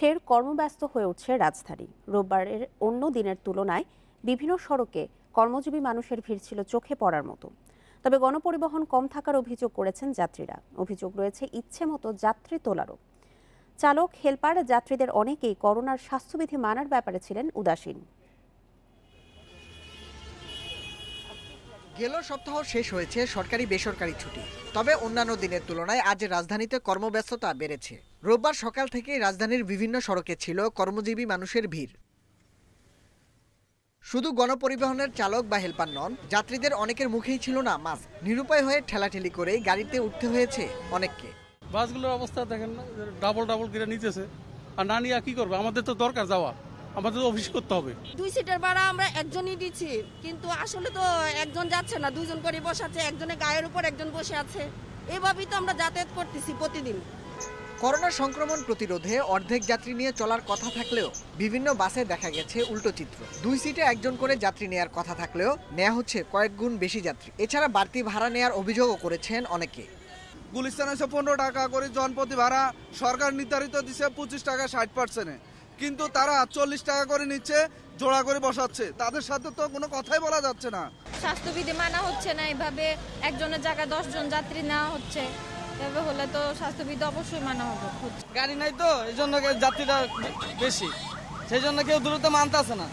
ফের কর্মব্যস্ত হয়ে উঠছে রাজধানী। রোববারের অন্য দিনের তুলনায় বিভিন্ন সড়কে কর্মজীবী মানুষের ভিড় ছিল চোখে পড়ার মতো। তবে গণপরিবহন কম থাকার অভিযোগ করেছেন যাত্রীরা। অভিযোগ রয়েছে ইচ্ছে মতো যাত্রী তোলারও। চালক, হেলপার, যাত্রীদের অনেকেই করোনার স্বাস্থ্যবিধি মানার ব্যাপারে ছিলেন উদাসীন। গেল সপ্তাহ শেষ হয়েছে সরকারি বেসরকারি ছুটি। তবে অন্যান্য দিনের তুলনায় আজ রাজধানীতে কর্মব্যস্ততা বেড়েছে। রোববার সকাল থেকেই রাজধানীর বিভিন্ন সড়কে ছিল কর্মজীবী মানুষের ভিড়। শুধু গণপরিবহনের চালক বা হেল্পার নন, যাত্রীদের অনেকের মুখেই ছিল না মাস্ক। নিরুপায় হয়ে ঠেলাঠেলি করে গাড়িতে উঠতে হয়েছে অনেককে। বাসগুলোর অবস্থা দেখেন ডাবল ডাবল করে নিতেছে। আর না নিয়ে কি করবে? আমাদের তো দরকার যাওয়া আমাদের তো অফিস করতে হবে। দুই সিটের ভাড়া আমরা একজনই দিচ্ছি কিন্তু আসলে তো একজন যাচ্ছে না দুজন করে বসাচ্ছে একজনের গায়ের উপর একজন বসে আছে। এভাবেই তো আমরা যাতায়াত করতেছি প্রতিদিন। করোনা সংক্রমণ প্রতিরোধে অর্ধেক যাত্রী নিয়ে চলার কথা থাকলেও বিভিন্ন বাসে দেখা গেছে উল্টো চিত্র। দুই সিটে একজন করে যাত্রী নেয়ার কথা থাকলেও নেওয়া হচ্ছে কয়েক গুণ বেশি যাত্রী। এছাড়া বাড়তি ভাড়া নেয়ার অভিযোগও করেছেন অনেকে। গুলিস্তান হচ্ছে পনেরো টাকা করে জনপ্রতি ভাড়া সরকার নির্ধারিত দিছে পঁচিশ টাকা ষাট পার্সেন্টে কিন্তু তারা চল্লিশ টাকা করে নিচ্ছে জোড়া করে বসাচ্ছে। তাদের সাথে তো কোনো কথাই বলা যাচ্ছে না। স্বাস্থ্যবিধি মানা হচ্ছে না এভাবে একজনের জায়গায় দশজন যাত্রী নেওয়া হচ্ছে। এভাবে হলে তো স্বাস্থ্যবিধি অবশ্যই মানা হবে। গাড়ি নাই তো এই জন্য যাত্রীটা বেশি। সেই জন্য কেউ দ্রুত মানতেছে না।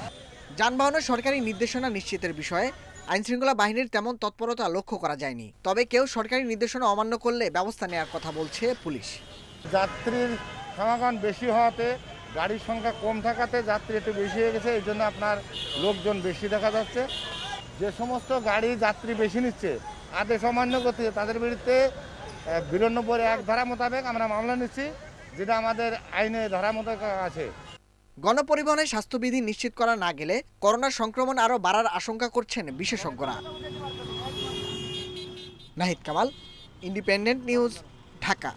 যানবাহনের সরকারি নির্দেশনা নিশ্চিতের বিষয়ে আইনশৃঙ্খলা বাহিনীর তেমন তৎপরতা লক্ষ্য করা যায়নি। তবে কেউ সরকারি নির্দেশনা অমান্য করলে ব্যবস্থা নেওয়ার কথা বলছে পুলিশ। যাত্রীর সমাগম বেশি হওয়াতে গাড়ির সংখ্যা কম থাকাতে যাত্রী একটু বেশি হয়ে গেছে, এই জন্য আপনার লোকজন বেশি দেখা যাচ্ছে। যে সমস্ত গাড়ি যাত্রী বেশি নিচ্ছে আদেশ অমান্য করতে তাদের বিরুদ্ধে বিরানব্বই এক ধারা মোতাবেক আমরা মামলা নিচ্ছি, যেটা আমাদের আইনে ধারা মোতাবেক আছে। গণপরিবহনের স্বাস্থ্যবিধি নিশ্চিত করা না গেলে করোনা সংক্রমণ আরও বাড়ার আশঙ্কা করছেন বিশেষজ্ঞরা। Nahid Kamal, Independent News, Dhaka.